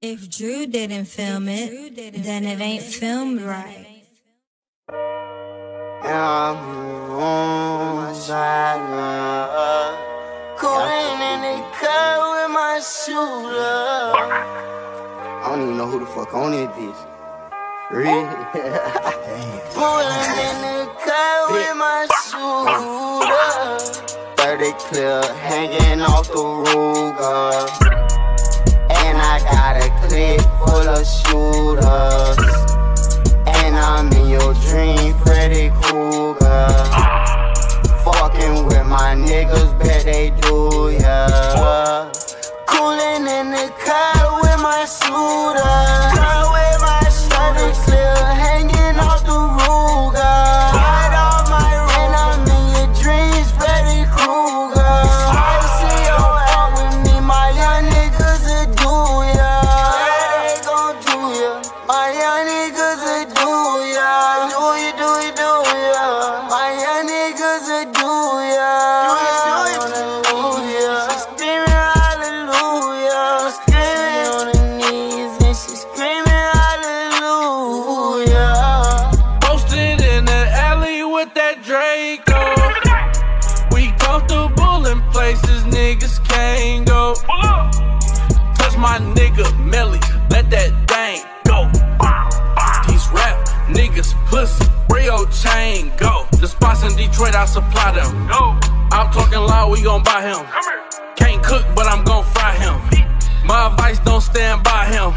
If Drew didn't film it, then it ain't filmed right. Yeah, I'm on side now. Cooling in the car with my shooter. I don't even know who the fuck on it is. Really? Pulling in the car with my shooter. 30 clear, hanging off the Ruger. Pussy, where chain go? The spots in Detroit, I supply them. I'm talking loud, we gon' buy him. come Can't cook, but I'm gon' fry him. My advice, don't stand by him.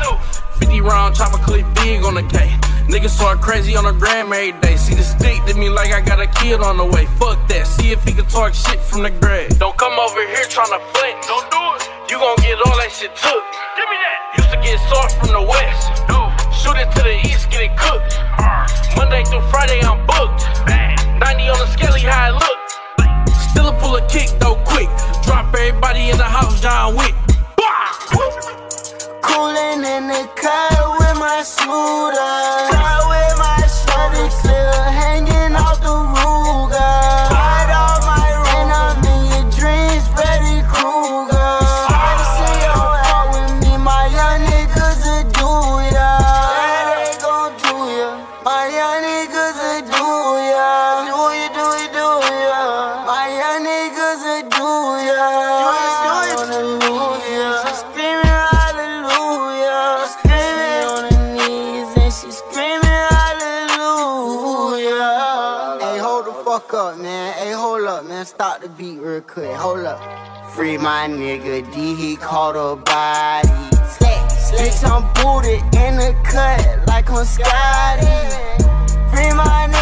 50 round chopper clip big on the K. Niggas start crazy on the gram every day. See the stick to me like I got a kid on the way. Fuck that. See if he can talk shit from the grave. Don't come over here tryna flint. Don't do it. You gon' get all that shit took. Give me that. Used to get soft from the west. Screaming hallelujah. Hey, hold the fuck up, man. Hey, hold up, man. Stop the beat real quick. Hold up. Free my nigga D, he caught a body. Bitch, I'm booted in the cut like I'm Scotty. Free my nigga,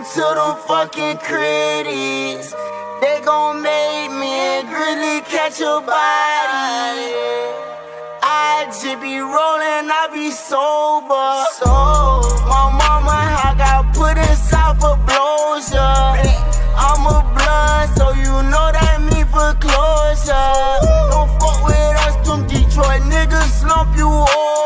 listen to them fucking critics. They gon' make me Grizzley catch a body. I just be rolling, I be sober. So, my mama, I got put inside for closure. I'm a blood, so you know that mean for closure. Don't fuck with us, them Detroit niggas slump you over.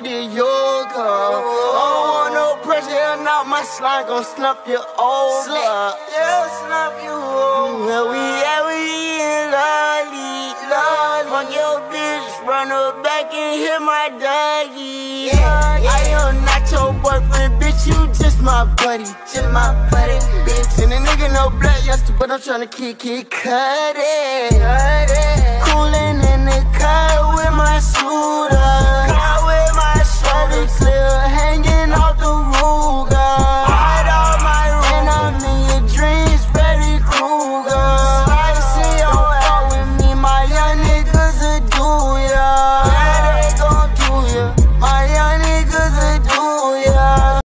Looking like yoga. I don't want no pressure, not my slime gon' slump you over. Yeah, slump you over. Where we at, we in lolly. Lolly. Fuck your bitch, run her back and hit my doggy. Yeah, I am not your boyfriend, bitch, you just my buddy. Just my buddy, bitch. And the nigga no black yesterday, but I'm tryna kick it, cut it. Cut it. Coolin' in the car with my shooter. Car